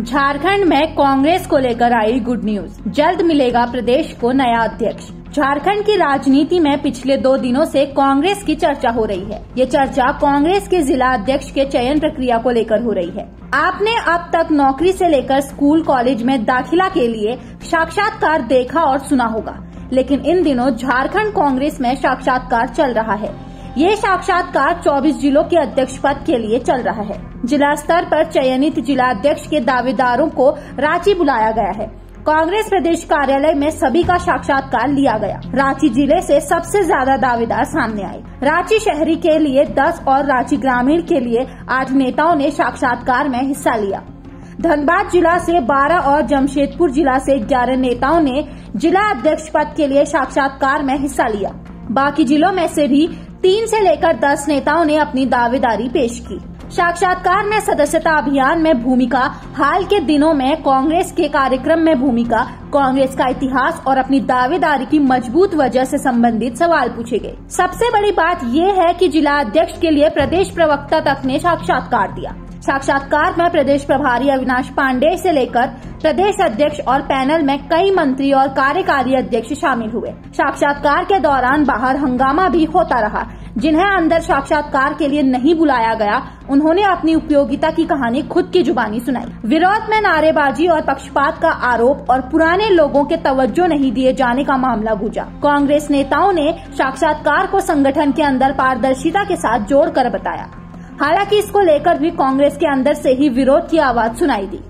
झारखंड में कांग्रेस को लेकर आई गुड न्यूज़। जल्द मिलेगा प्रदेश को नया अध्यक्ष। झारखंड की राजनीति में पिछले दो दिनों से कांग्रेस की चर्चा हो रही है। ये चर्चा कांग्रेस के जिला अध्यक्ष के चयन प्रक्रिया को लेकर हो रही है। आपने अब तक नौकरी से लेकर स्कूल, कॉलेज में दाखिला के लिए साक्षात्कार देखा और सुना होगा। लेकिन इन दिनों झारखंड कांग्रेस में साक्षात्कार चल रहा है। ये साक्षात्कार 24 जिलों के अध्यक्ष पद के लिए चल रहा है। जिला स्तर पर चयनित जिला अध्यक्ष के दावेदारों को रांची बुलाया गया है। कांग्रेस प्रदेश कार्यालय में सभी का साक्षात्कार लिया गया। रांची ज़िले से सबसे ज़्यादा दावेदार सामने आए। रांची शहरी के लिए 10 और रांची ग्रामीण के लिए आठ नेताओं ने साक्षात्कार में हिस्सा लिया। धनबाद जिला से 12 और जमशेदपुर जिला से 11 नेताओं ने जिला अध्यक्ष पद के लिए साक्षात्कार में हिस्सा लिया। बाकी जिलों में से भी तीन से लेकर दस नेताओं ने अपनी दावेदारी पेश की। साक्षात्कार में सदस्यता अभियान में भूमिका, हाल के दिनों में कांग्रेस के कार्यक्रम में भूमिका, कांग्रेस का इतिहास और अपनी दावेदारी की मज़बूत वजह से संबंधित सवाल पूछे गए। सबसे बड़ी बात यह है कि जिला अध्यक्ष के लिए प्रदेश प्रवक्ता तक ने साक्षात्कार दिया। साक्षात्कार में प्रदेश प्रभारी अविनाश पांडे से लेकर प्रदेश अध्यक्ष और पैनल में कई मंत्री और कार्यकारी अध्यक्ष शामिल हुए। साक्षात्कार के दौरान बाहर हंगामा भी होता रहा। जिन्हें अंदर साक्षात्कार के लिए नहीं बुलाया गया, उन्होंने अपनी उपयोगिता की कहानी खुद की जुबानी सुनाई। विरोध में नारेबाजी और पक्षपात का आरोप और पुराने लोगों के तवज्जो नहीं दिए जाने का मामला गूंजा। कांग्रेस नेताओं ने साक्षात्कार को संगठन के अंदर पारदर्शिता के साथ जोड़कर बताया। हालाँकि इसको लेकर भी कांग्रेस के अंदर से ही विरोध की आवाज़ सुनाई दी।